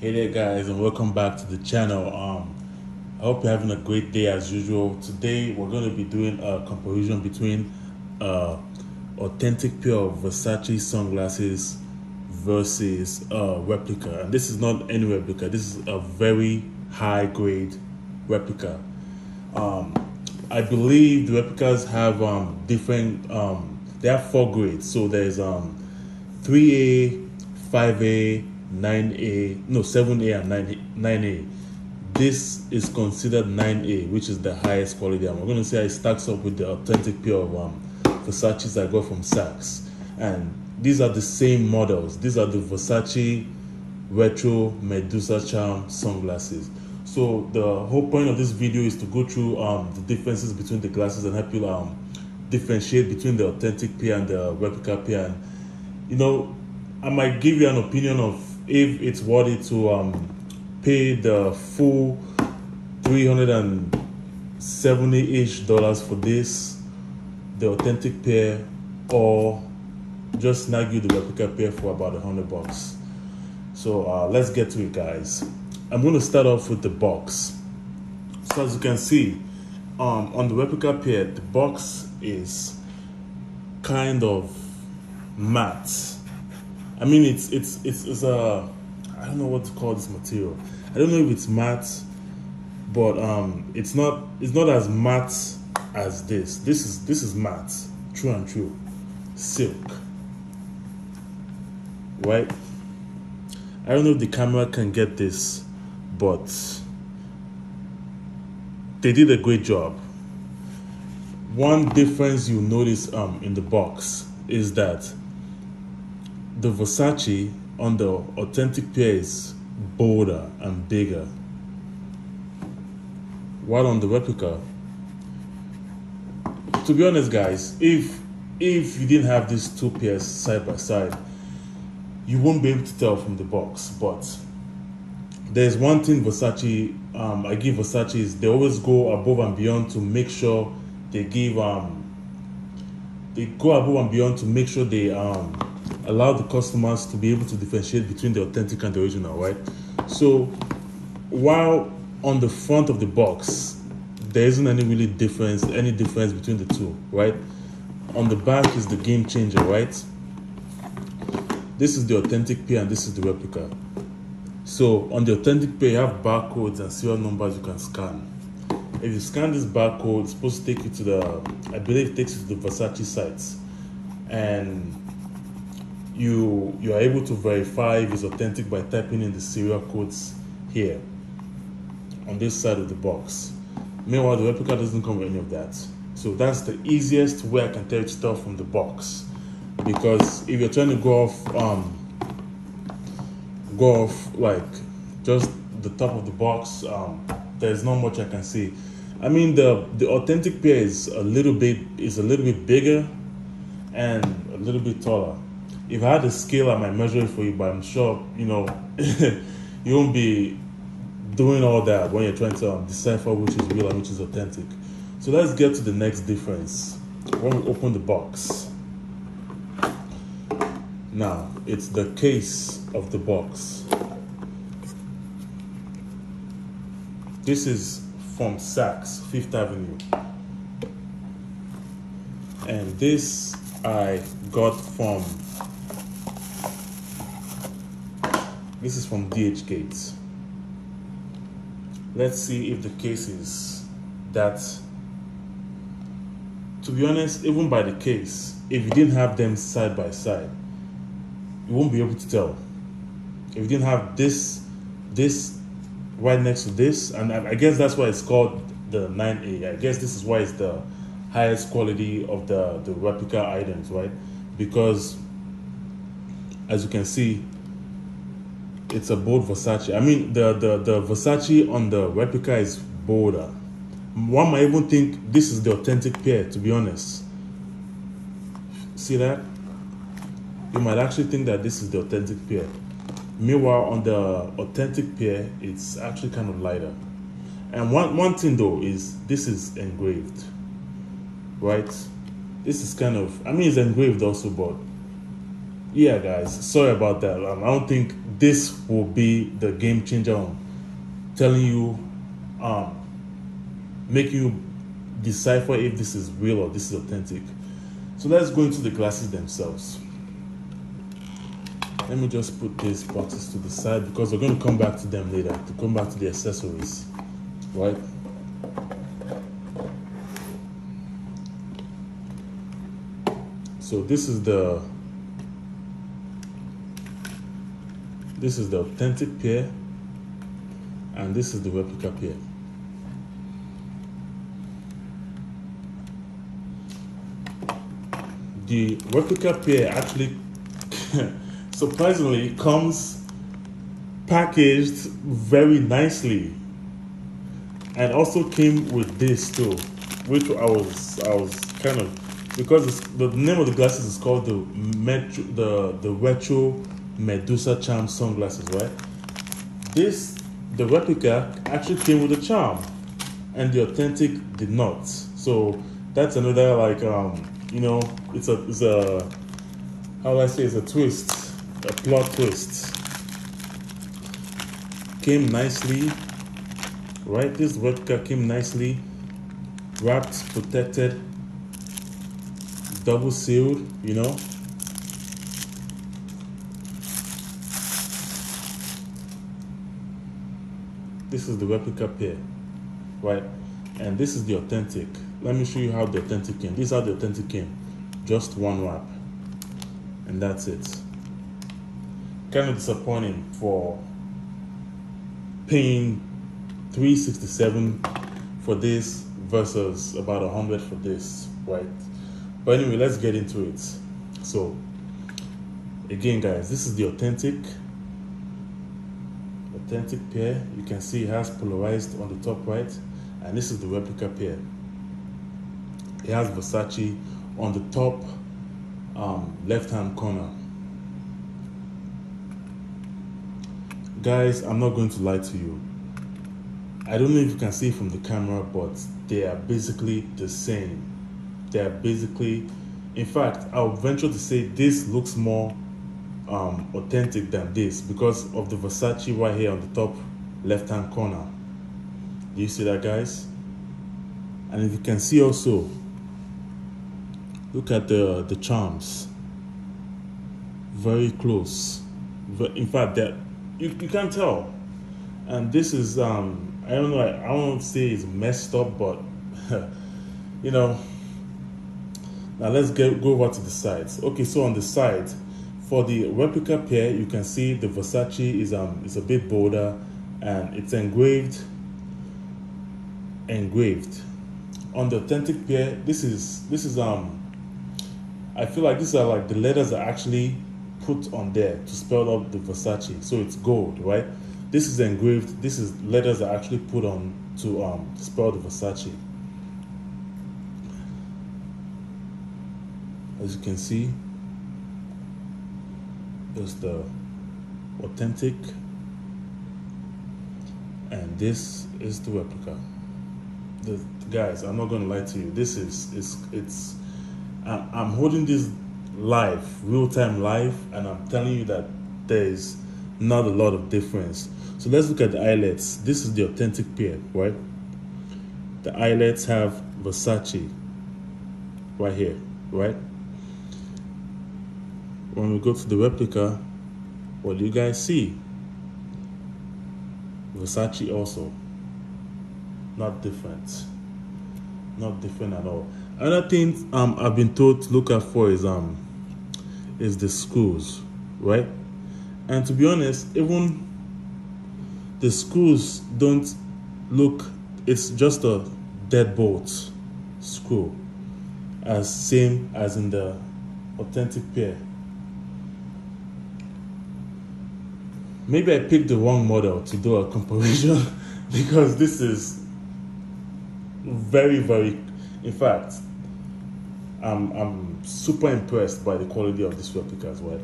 Hey there guys and welcome back to the channel. Um I hope you're having a great day as usual. Today we're going to be doing a comparison between uh authentic pair of Versace sunglasses versus a replica. And this is not any replica. This is a very high grade replica. Um I believe the replicas have um different um they have four grades. So there's um 3A, 5A, 9A, no, 7A and 9A. 9A. This is considered 9A, which is the highest quality. We're going to say it stacks up with the authentic pair of um, Versace's I got from Saks. And these are the same models. These are the Versace Retro Medusa Charm sunglasses. So the whole point of this video is to go through um, the differences between the glasses and help you um, differentiate between the authentic pair and the replica pair. And, you know, I might give you an opinion of if it's worthy to um, pay the full 370 ish dollars for this, the authentic pair, or just snag you the replica pair for about a hundred bucks. So uh, let's get to it, guys. I'm to start off with the box. So as you can see, um, on the replica pair, the box is kind of matte I mean, it's it's it's it's a I don't know what to call this material. I don't know if it's matte, but um, it's not it's not as matte as this. This is this is matte, true and true, silk. Right? I don't know if the camera can get this, but they did a great job. One difference you notice um, in the box is that the Versace on the authentic pair is bolder and bigger. While on the replica, to be honest guys, if if you didn't have these two pairs side by side, you won't be able to tell from the box. But there's one thing Versace, um, I give Versace is they always go above and beyond to make sure they give um they go above and beyond to make sure they um allow the customers to be able to differentiate between the authentic and the original, right? So while on the front of the box, there isn't any really difference, any difference between the two, right? On the back is the game changer, right? This is the authentic pair and this is the replica. So on the authentic pair, you have barcodes and serial numbers you can scan. If you scan this barcode, it's supposed to take you to the, I believe it takes you to the Versace sites. And you you are able to verify if it's authentic by typing in the serial codes here on this side of the box. Meanwhile, the replica doesn't come with any of that. So that's the easiest way I can tell stuff from the box. Because if you're trying to go off um go off like just the top of the box, um, there's not much I can see. I mean the the authentic pair is a little bit is a little bit bigger and a little bit taller if I had a scale, I might measure it for you, but I'm sure, you know, you won't be doing all that when you're trying to um, decipher which is real and which is authentic. So let's get to the next difference. When we open the box, now it's the case of the box. This is from Saks, Fifth Avenue. And this I got from This is from DH Gates. Let's see if the case is that. To be honest, even by the case, if you didn't have them side by side, you won't be able to tell. If you didn't have this, this right next to this, and I guess that's why it's called the 9A. I guess this is why it's the highest quality of the, the replica items, right? Because as you can see, it's a bold Versace. I mean, the, the, the Versace on the replica is bolder. One might even think this is the authentic pair, to be honest. See that? You might actually think that this is the authentic pair. Meanwhile, on the authentic pair, it's actually kind of lighter. And one, one thing though is this is engraved, right? This is kind of, I mean, it's engraved also, but yeah, guys, sorry about that. Um, I don't think this will be the game changer on telling you, um, making you decipher if this is real or this is authentic. So let's go into the glasses themselves. Let me just put these boxes to the side because we're going to come back to them later, to come back to the accessories, right? So this is the this is the authentic pair and this is the replica pair. The replica pair actually surprisingly comes packaged very nicely and also came with this too which I was I was kind of because the name of the glasses is called the metro the the retro Medusa charm sunglasses right? This the replica actually came with a charm and the authentic did not. So that's another like um you know it's a it's a how do I say it's a twist a plot twist. Came nicely right? This replica came nicely wrapped protected double sealed you know this is the replica pair right? And this is the authentic. Let me show you how the authentic came. These are the authentic came. Just one wrap. And that's it. Kind of disappointing for paying 367 for this versus about 100 for this right? But anyway let's get into it. So again guys this is the authentic authentic pair. You can see it has polarized on the top right and this is the replica pair. It has Versace on the top um, left hand corner. Guys i'm not going to lie to you. I don't know if you can see from the camera but they are basically the same. They are basically in fact i'll venture to say this looks more um, authentic than this because of the versace right here on the top left hand corner do you see that guys and if you can see also look at the the charms very close in fact that you, you can't tell. And this is um I don't know I, I won't say it's messed up, but you know. Now let's get go over to the sides. Okay, so on the side, for the replica pair, you can see the Versace is um is a bit bolder and it's engraved engraved. On the authentic pair, this is this is um I feel like these are like the letters are actually put on there to spell out the Versace. So it's gold, right? This is engraved. This is letters are actually put on to um, spell the Versace. As you can see, there's the authentic, and this is the replica. The guys, I'm not gonna lie to you. This is it's it's. I'm holding this live, real time live, and I'm telling you that there's not a lot of difference. So let's look at the eyelets. This is the authentic pair, right? The eyelets have Versace right here, right? When we go to the replica, what do you guys see? Versace also. Not different. Not different at all. Another thing um, I've been told to look out for is um is the schools, right? And to be honest, even the schools don't look, it's just a deadbolt screw, as same as in the authentic pair. Maybe I picked the wrong model to do a comparison because this is very, very, in fact, I'm, I'm super impressed by the quality of this replica as well.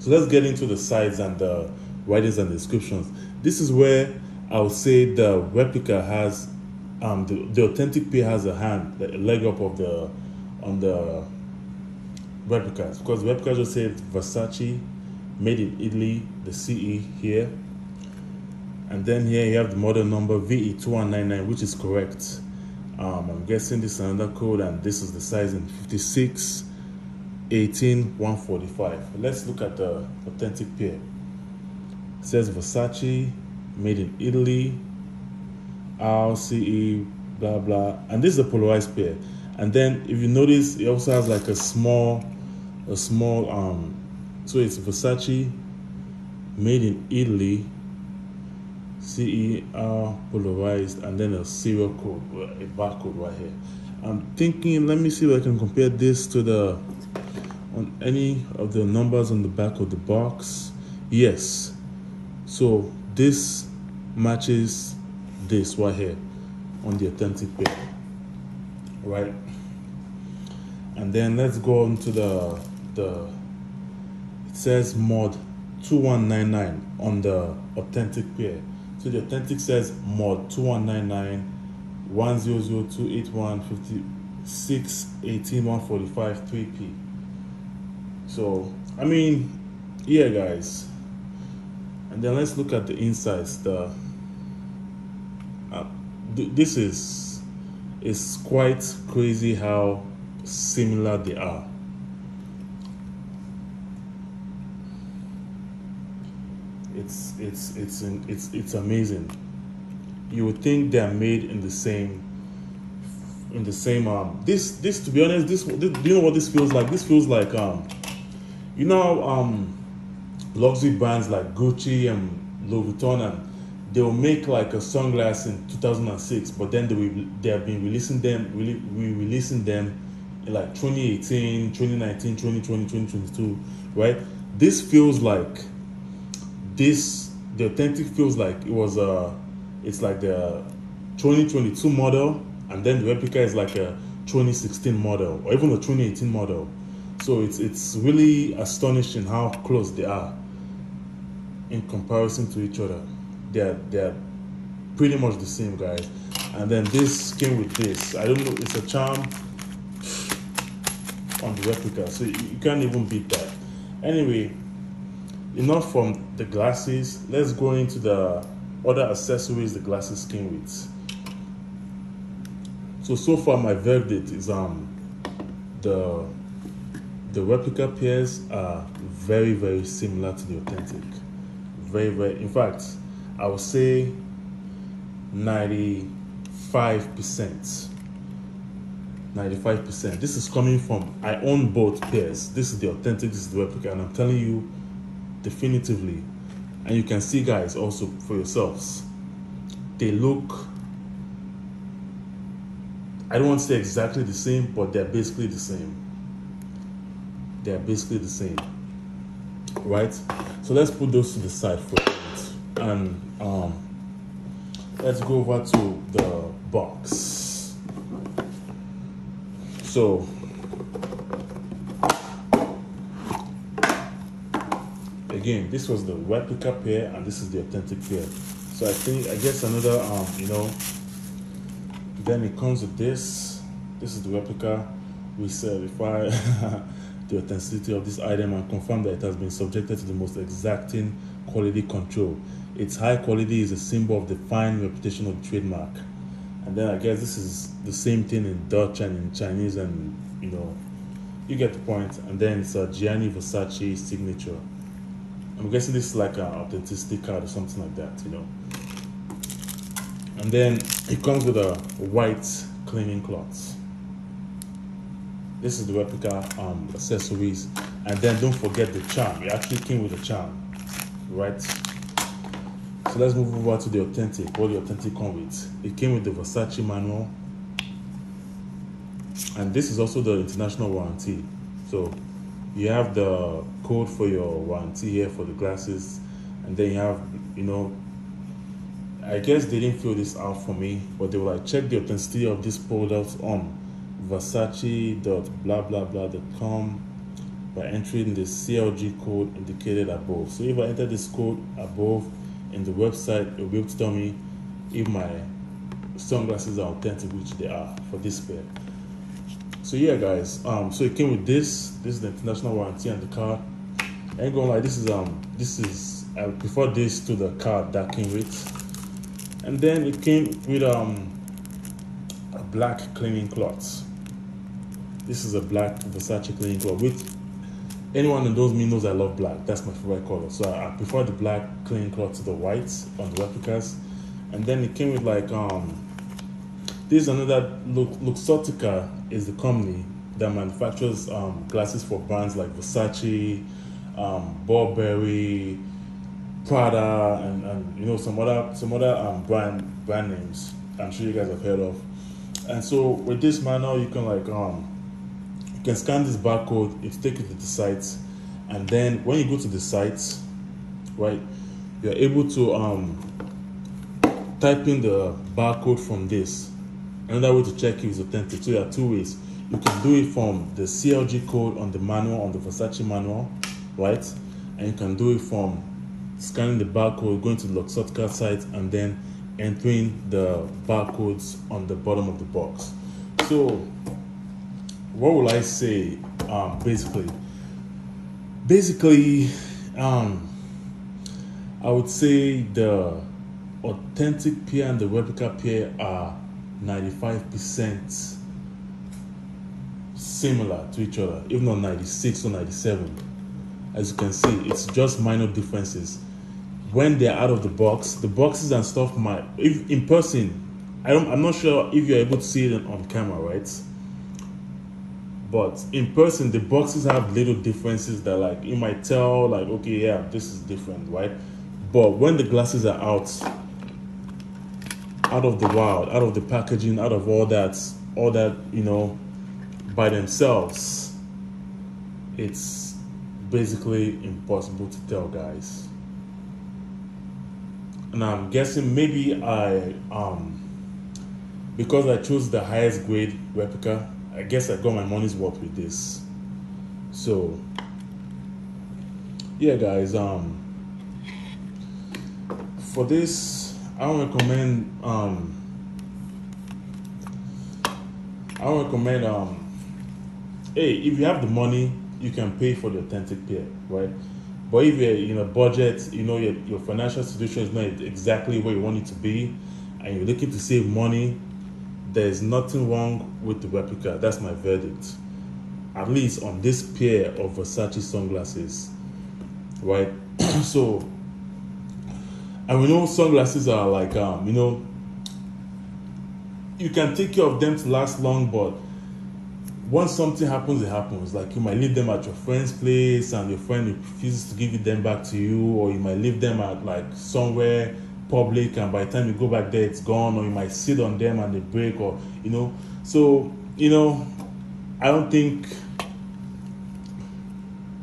So let's get into the sides and the writings and descriptions. This is where I would say the replica has, um, the, the authentic pair has a hand, a leg up of the, on the, replicas because the replica just said Versace, made in Italy, the CE here. And then here you have the model number VE2199, which is correct. Um, I'm guessing this is another code, and this is the size in 56, 18, 145. Let's look at the authentic pair. It says Versace, made in Italy, RCE, blah blah. And this is a polarized pair. And then if you notice, it also has like a small, a small um. So it's Versace, made in Italy, CER polarized, and then a serial code, a barcode right here. I'm thinking, let me see if I can compare this to the on any of the numbers on the back of the box. Yes. So this matches this right here on the authentic pair. right and then let's go on to the the says mod 2199 on the authentic pair. So the authentic says mod 2199 100281 56 18 145 3p so i mean yeah guys. And then let's look at the insides the uh, th this is is quite crazy how similar they are it's it's it's it's it's amazing. You would think they are made in the same in the same um this this to be honest this, this do you know what this feels like? This feels like um you know um luxury brands like Gucci and Louis Vuitton and they will make like a sunglass in 2006 but then they will they have been releasing them really re-releasing them in like 2018 2019 2020 2022 right? This feels like this the authentic feels like it was a it's like the 2022 model and then the replica is like a 2016 model or even a 2018 model. So it's it's really astonishing how close they are in comparison to each other. They're they're pretty much the same guys. And then this came with this. I don't know it's a charm on the replica so you can't even beat that. Anyway enough from the glasses let's go into the other accessories the glasses came with so so far my verdict is um the the replica pairs are very very similar to the authentic very very in fact I would say 95%. 95%. This is coming from, I own both pairs. This is the authentic, this is the replica, and I'm telling you definitively, and you can see guys also for yourselves, they look, I don't want to say exactly the same, but they're basically the same. They're basically the same, right? So let's put those to the side for a minute. And um, let's go over to the box. So, again, this was the replica pair, and this is the authentic pair. So I think I guess another, um, you know, then it comes with this. This is the replica. We certify the authenticity of this item and confirm that it has been subjected to the most exacting quality control. Its high quality is a symbol of the fine reputation of the trademark. And then I guess this is the same thing in Dutch and in Chinese, and you know, you get the point. And then it's a Gianni Versace signature. I'm guessing this is like an authenticity card or something like that, you know. And then it comes with a white cleaning cloth. This is the replica um, accessories. And then don't forget the charm. It actually came with a charm, right? So let's move over to the authentic. What the authentic come with? It came with the Versace manual, and this is also the international warranty. So you have the code for your warranty here for the glasses, and then you have, you know, I guess they didn't fill this out for me, but they will like check the authenticity of this product on versace.blablabla.com by entering the CLG code indicated above. So if I enter this code above in the website, it will tell me if my sunglasses are authentic, which they are for this pair. So yeah, guys. Um, so it came with this. This is the international warranty on the car. I ain't gonna lie. This is um, this is I prefer this to the car that came with. And then it came with um, a black cleaning cloth. This is a black Versace cleaning cloth. With anyone who knows me knows I love black. That's my favorite color. So I, I prefer the black cleaning cloth to the white on the replicas. And then it came with like um, this is another look. Luxottica is the company that manufactures um, glasses for brands like Versace, um, Burberry, Prada, and, and you know some other some other um, brand brand names. I'm sure you guys have heard of. And so with this manual, you can like um you can scan this barcode, it take you to the site, and then when you go to the site, right, you're able to um type in the barcode from this. Another way to check if it's authentic. So there are two ways. You can do it from the CLG code on the manual on the Versace manual, right? And you can do it from scanning the barcode, going to the Luxottica site, and then entering the barcodes on the bottom of the box. So, what will I say? Um, basically, basically, um, I would say the authentic pair and the replica pair are 95% similar to each other, if not 96 or 97. As you can see, it's just minor differences when they're out of the box, the boxes and stuff might if in person, I don't I'm not sure if you're able to see it on camera, right? But in person the boxes have little differences that like you might tell like okay yeah this is different, right? But when the glasses are out out of the wild, out of the packaging, out of all that all that, you know, by themselves, it's basically impossible to tell guys and I'm guessing maybe I um because I chose the highest grade replica, I guess I got my money's worth with this. So yeah guys, um for this I would recommend um I would recommend um hey if you have the money you can pay for the authentic pair, right? But if you're in a budget, you know your, your financial situation is not exactly where you want it to be, and you're looking to save money, there's nothing wrong with the replica. That's my verdict. At least on this pair of Versace sunglasses, right? so, and we know sunglasses are like, um, you know, you can take care of them to last long, but once something happens, it happens. Like you might leave them at your friend's place and your friend refuses to give them back to you, or you might leave them at like somewhere public and by the time you go back there it's gone, or you might sit on them and they break, or you know. So, you know, I don't think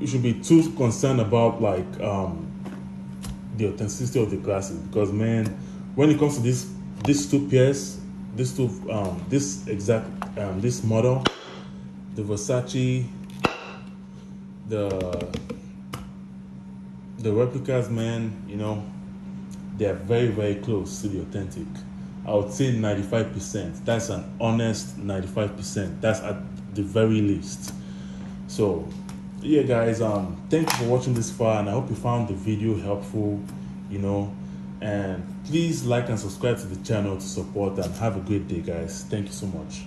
you should be too concerned about like um, the authenticity of the glasses because man, when it comes to this these two pairs, this two um, this exact um, this model the Versace, the the replicas, man, you know, they are very very close to the authentic. I would say 95%. That's an honest 95%. That's at the very least. So, yeah, guys, um, thank you for watching this far, and I hope you found the video helpful. You know, and please like and subscribe to the channel to support and have a great day, guys. Thank you so much.